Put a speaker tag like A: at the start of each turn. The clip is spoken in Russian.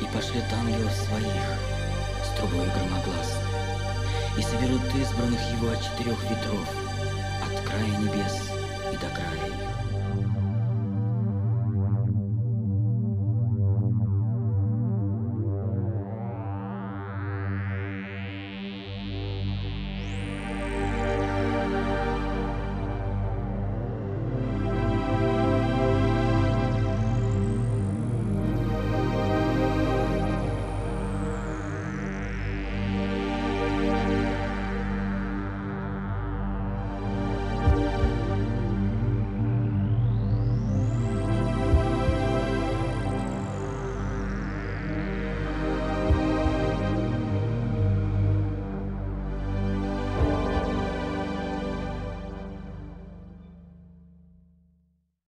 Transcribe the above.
A: и пошлет ангелов своих с трубой громогласной, и соберут избранных его от четырех ветров, от края небес